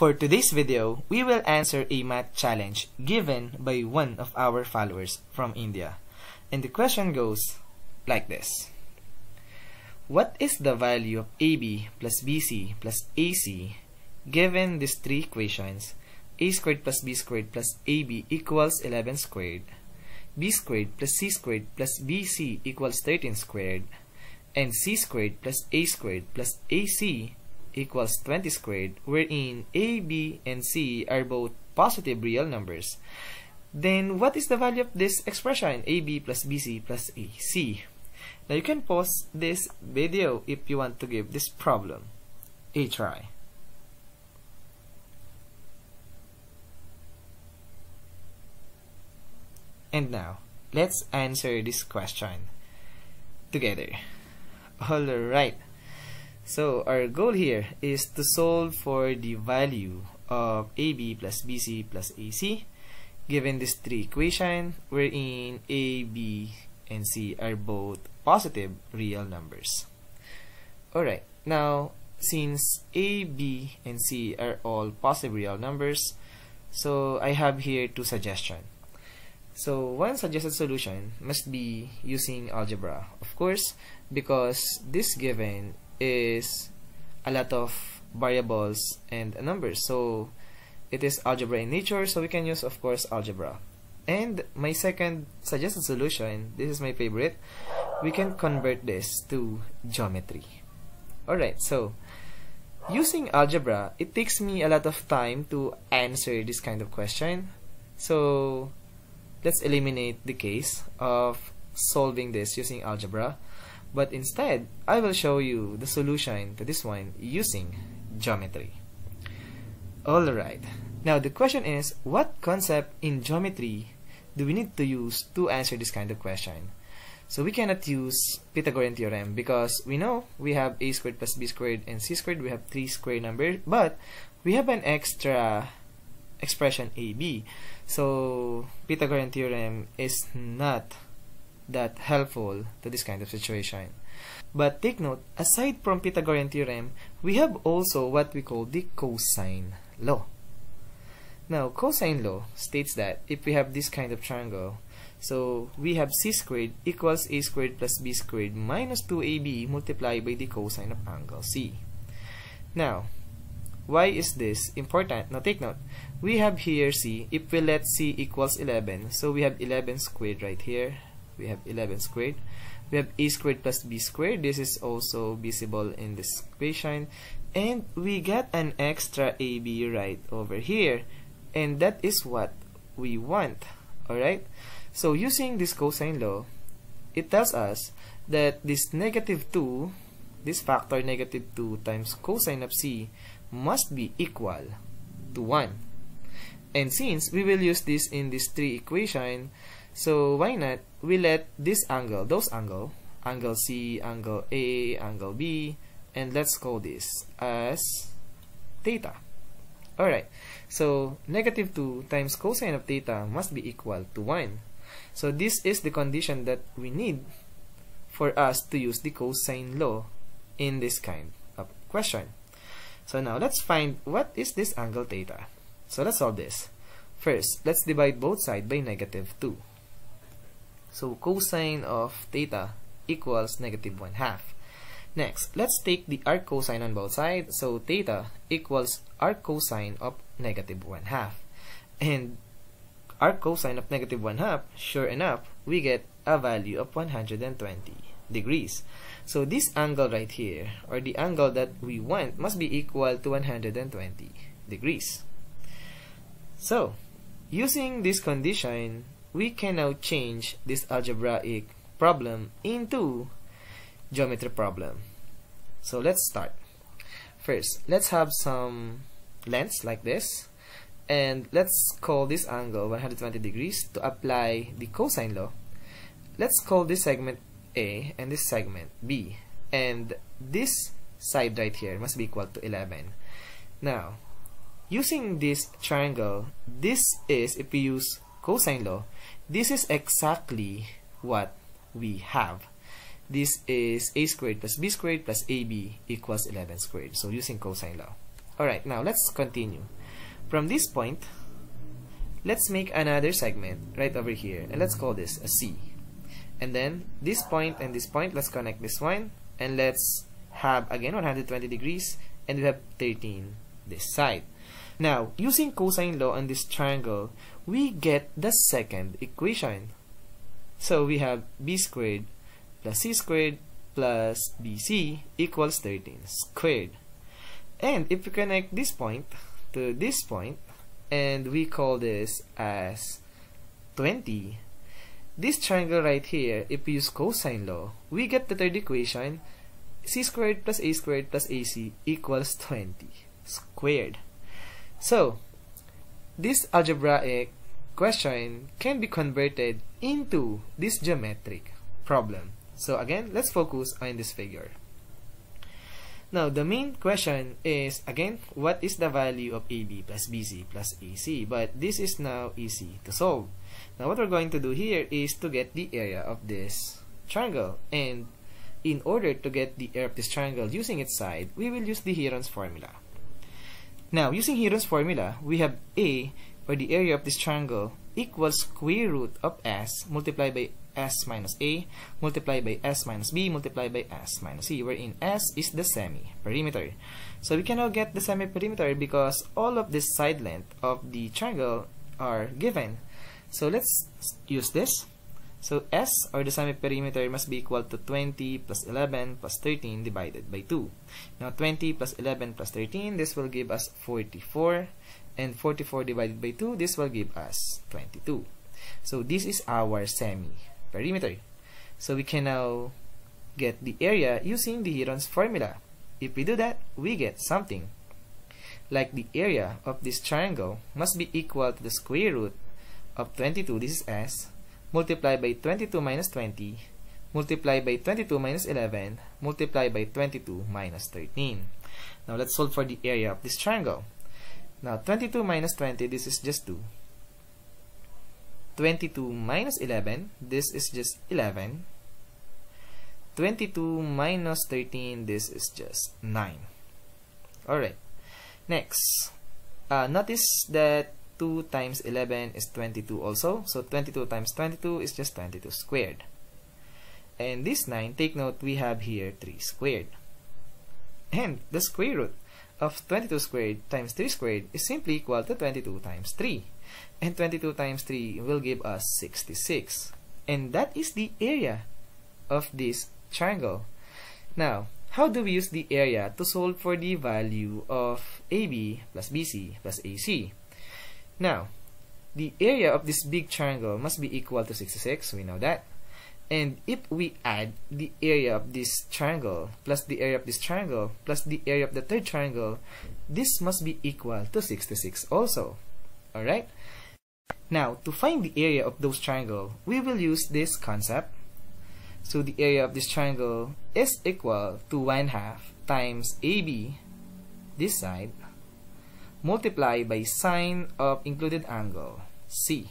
For today's video, we will answer a math challenge given by one of our followers from India. And the question goes like this. What is the value of AB plus BC plus AC given these three equations a squared plus b squared plus ab equals 11 squared b squared plus c squared plus bc equals 13 squared and c squared plus a squared plus ac equals 20 squared wherein a, b, and c are both positive real numbers. Then what is the value of this expression? Ab plus bc plus ac now you can pause this video if you want to give this problem a try. And now let's answer this question together. Alright so our goal here is to solve for the value of AB plus BC plus AC given these three equations wherein A, B, and C are both positive real numbers. Alright, now since A, B, and C are all positive real numbers, so I have here two suggestions. So one suggested solution must be using algebra, of course, because this given is a lot of variables and numbers. So it is algebra in nature so we can use of course algebra. And my second suggested solution this is my favorite we can convert this to geometry. Alright so using algebra it takes me a lot of time to answer this kind of question. So let's eliminate the case of solving this using algebra but instead I will show you the solution to this one using geometry. Alright, now the question is what concept in geometry do we need to use to answer this kind of question? So we cannot use Pythagorean theorem because we know we have a squared plus b squared and c squared, we have three square numbers, but we have an extra expression ab. So Pythagorean theorem is not that helpful to this kind of situation. But take note, aside from Pythagorean theorem, we have also what we call the cosine law. Now, cosine law states that if we have this kind of triangle, so we have c squared equals a squared plus b squared minus 2ab multiplied by the cosine of angle c. Now, why is this important? Now take note, we have here c, if we let c equals 11, so we have 11 squared right here, we have 11 squared. We have a squared plus b squared. This is also visible in this equation. And we get an extra ab right over here. And that is what we want. Alright? So using this cosine law it tells us that this negative 2 this factor negative 2 times cosine of c must be equal to 1 and since we will use this in this three equation so why not we let this angle, those angle, angle C, angle A, angle B, and let's call this as theta. Alright, so negative 2 times cosine of theta must be equal to 1. So this is the condition that we need for us to use the cosine law in this kind of question. So now let's find what is this angle theta. So let's solve this. First, let's divide both sides by negative 2. So cosine of theta equals negative 1 half. Next, let's take the arc cosine on both sides. So theta equals arc cosine of negative 1 half. And arc cosine of negative 1 half, sure enough, we get a value of 120 degrees. So this angle right here, or the angle that we want, must be equal to 120 degrees. So, using this condition, we can now change this algebraic problem into geometry problem. So let's start. First, let's have some lengths like this and let's call this angle 120 degrees to apply the cosine law. Let's call this segment A and this segment B and this side right here must be equal to 11. Now, using this triangle, this is, if we use cosine law, this is exactly what we have. This is a squared plus b squared plus ab equals 11 squared. So using cosine law. Alright, now let's continue. From this point, let's make another segment right over here and let's call this a C. And then this point and this point, let's connect this one and let's have again 120 degrees and we have 13 this side. Now, using cosine law on this triangle, we get the second equation. So we have b squared plus c squared plus bc equals 13 squared. And if we connect this point to this point, and we call this as 20, this triangle right here, if we use cosine law, we get the third equation, c squared plus a squared plus ac equals 20 squared. So, this algebraic eh, question can be converted into this geometric problem. So again, let's focus on this figure. Now, the main question is, again, what is the value of AB plus BC plus AC? But this is now easy to solve. Now, what we're going to do here is to get the area of this triangle. And in order to get the area of this triangle using its side, we will use the Heron's formula. Now, using Heron's formula, we have A, or the area of this triangle, equals square root of S multiplied by S minus A multiplied by S minus B multiplied by S minus C, wherein S is the semi-perimeter. So we can now get the semi-perimeter because all of this side length of the triangle are given. So let's use this. So S, or the semi-perimeter, must be equal to 20 plus 11 plus 13 divided by 2. Now 20 plus 11 plus 13, this will give us 44. And 44 divided by 2, this will give us 22. So this is our semi-perimeter. So we can now get the area using the Heron's formula. If we do that, we get something. Like the area of this triangle must be equal to the square root of 22, this is S, multiplied by 22 minus 20, multiply by 22 minus 11, multiply by 22 minus 13. Now let's solve for the area of this triangle. Now 22 minus 20, this is just 2. 22 minus 11, this is just 11. 22 minus 13, this is just 9. Alright. Next, uh, notice that 2 times 11 is 22 also. So 22 times 22 is just 22 squared. And this 9, take note, we have here 3 squared. And the square root of 22 squared times 3 squared is simply equal to 22 times 3. And 22 times 3 will give us 66. And that is the area of this triangle. Now, how do we use the area to solve for the value of AB plus BC plus AC? Now, the area of this big triangle must be equal to 66, we know that. And if we add the area of this triangle plus the area of this triangle plus the area of the third triangle, this must be equal to 66 also. Alright? Now, to find the area of those triangles, we will use this concept. So the area of this triangle is equal to 1 half times AB, this side, multiplied by sine of included angle, C.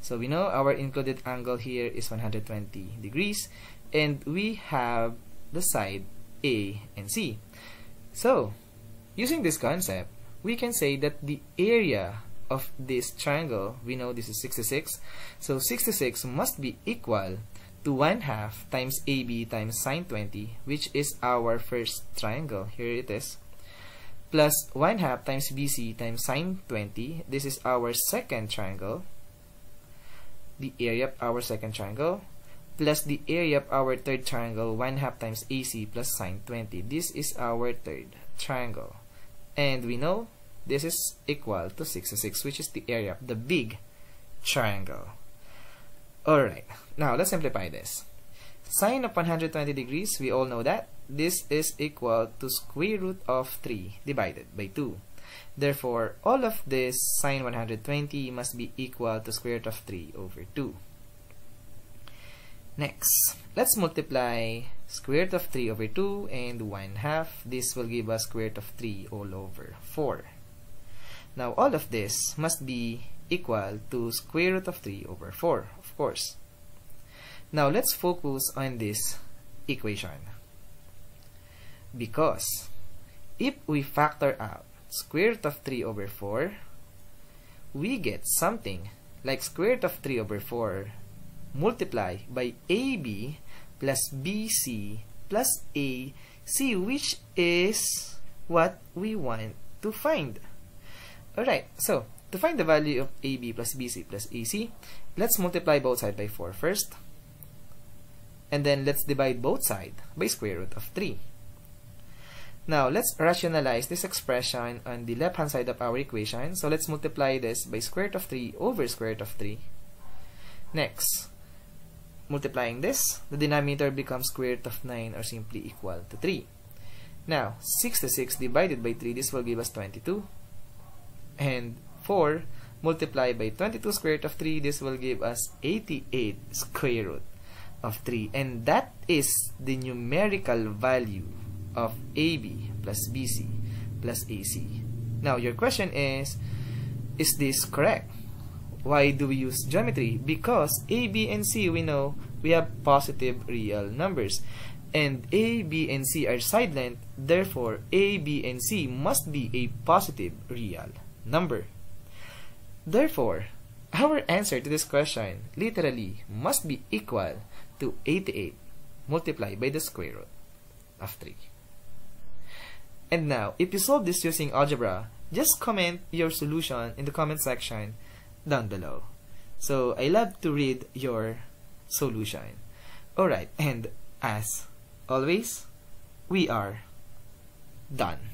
So we know our included angle here is 120 degrees and we have the side A and C. So, using this concept, we can say that the area of this triangle, we know this is 66, so 66 must be equal to 1 half times AB times sine 20, which is our first triangle. Here it is. Plus 1 half times BC times sine 20. This is our second triangle the area of our second triangle plus the area of our third triangle 1 half times AC plus sine 20. This is our third triangle. And we know this is equal to 66 which is the area of the big triangle. Alright, now let's simplify this. Sine of 120 degrees, we all know that. This is equal to square root of 3 divided by 2. Therefore, all of this sine 120 must be equal to square root of 3 over 2. Next, let's multiply square root of 3 over 2 and 1 half. This will give us square root of 3 all over 4. Now, all of this must be equal to square root of 3 over 4, of course. Now, let's focus on this equation. Because if we factor out square root of 3 over 4, we get something like square root of 3 over 4 multiplied by AB plus BC plus AC which is what we want to find. Alright, so to find the value of AB plus BC plus AC, let's multiply both sides by 4 first. And then let's divide both sides by square root of 3. Now, let's rationalize this expression on the left-hand side of our equation. So, let's multiply this by square root of 3 over square root of 3. Next, multiplying this, the denominator becomes square root of 9 or simply equal to 3. Now, 66 divided by 3, this will give us 22. And 4 multiplied by 22 square root of 3, this will give us 88 square root of 3. And that is the numerical value of AB plus BC plus AC. Now, your question is, is this correct? Why do we use geometry? Because A, B, and C, we know we have positive real numbers. And A, B, and C are side length, therefore A, B, and C must be a positive real number. Therefore, our answer to this question literally must be equal to 88 multiplied by the square root of 3. And now, if you solve this using algebra, just comment your solution in the comment section down below. So, I love to read your solution. Alright, and as always, we are done.